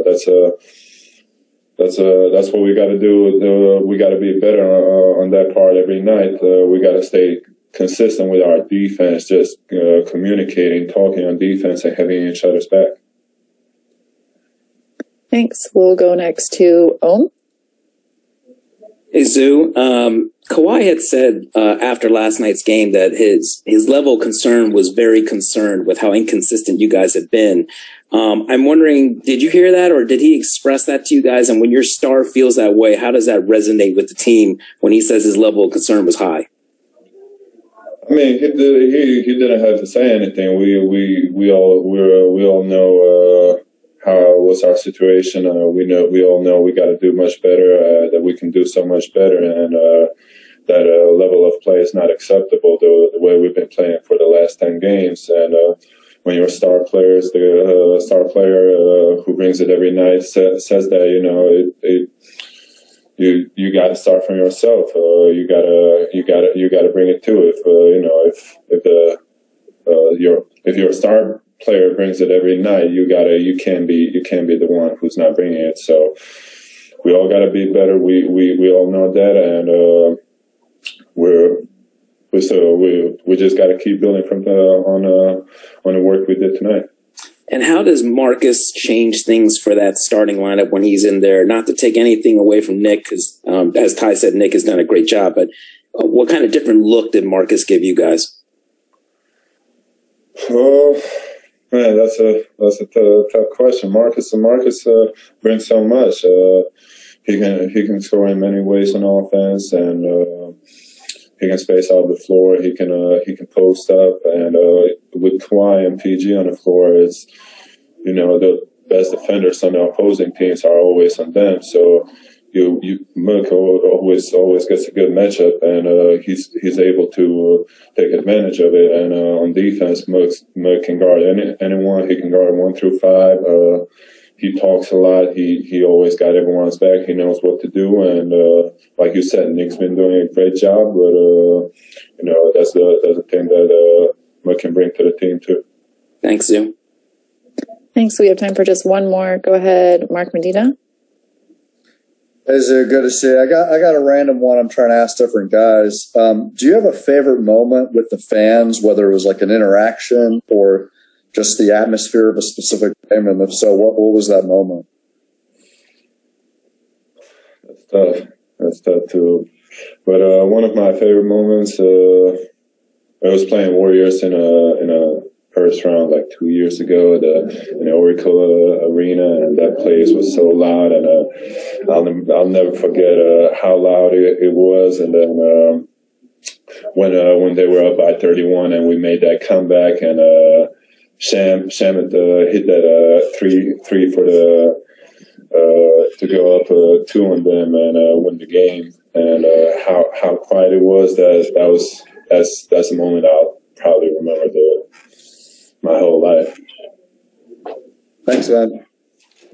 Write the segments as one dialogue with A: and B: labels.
A: uh, that's a that's uh, that's what we got to do. Uh, we got to be better uh, on that part every night. Uh, we got to stay consistent with our defense, just uh, communicating, talking on defense, and having each other's back.
B: Thanks. We'll go next to Ohm.
C: Hey, Zu. Um, Kawhi had said uh, after last night's game that his his level of concern was very concerned with how inconsistent you guys have been. Um, I'm wondering, did you hear that, or did he express that to you guys? And when your star feels that way, how does that resonate with the team when he says his level of concern was high?
A: I mean, he did, he he didn't have to say anything. We we we all we we all know uh, how what's our situation. Uh, we know we all know we got to do much better. Uh, that we can do so much better, and uh, that uh, level of play is not acceptable. The, the way we've been playing for the last ten games, and uh, when your star players, the uh, star player uh, who brings it every night sa- says that, you know, it, it you you got to start from yourself. Uh, you gotta you gotta you gotta bring it to. If uh, you know if if the your if your star player brings it every night, you gotta you can't be you can't be the one who's not bringing it. So we all gotta be better. We we we all know that, and uh, we're we so we we just got to keep building from the, on uh, on the work we did tonight.
C: And how does Marcus change things for that starting lineup when he's in there? Not to take anything away from Nick, because um, as Ty said, Nick has done a great job. But uh, what kind of different look did Marcus give you guys?
A: Oh man, that's a that's a t- tough question. Marcus Marcus uh, brings so much. Uh, he can he can score in many ways on offense, and uh, he can space out the floor. He can uh, he can post up, and uh, with Kawhi and PG on the floor, it's you know the best defenders on the opposing teams are always on them. So you you Merck always always gets a good matchup, and uh, he's he's able to uh, take advantage of it. And uh, on defense, Merck, Merck can guard any, anyone. He can guard one through five. He talks a lot. He he always got everyone's back. He knows what to do, and uh, like you said, Nick's been doing a great job. But uh, you know that's the that's the thing that uh, Merck can bring to the team too.
C: Thanks, Zu.
B: Thanks. We have time for just one more. Go ahead, Mark Medina.
D: Is it good to see? I got I got a random one. I'm trying to ask different guys. Um, do you have a favorite moment with the fans, whether it was like an interaction or just the atmosphere of a specific game? And if so, what, what was that moment?
A: That's tough. That's tough too. But uh, one of my favorite moments, uh, I was playing Warriors in a in a first round like two years ago at the, in the Oracle Arena, and that place was so loud, and uh, I'll I'll never forget uh, how loud it, it, was, and then. Um, when uh, when they were up by 31 and we made that comeback and uh, Sham Shamet uh, hit that uh, three three for the uh, to go up uh, two on them and uh, win the game. And uh, how how quiet it was that that was that's that's a moment I'll probably remember the my whole life.
D: Thanks, man.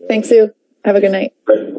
B: Thanks, Zu. Have a good night.
A: Thank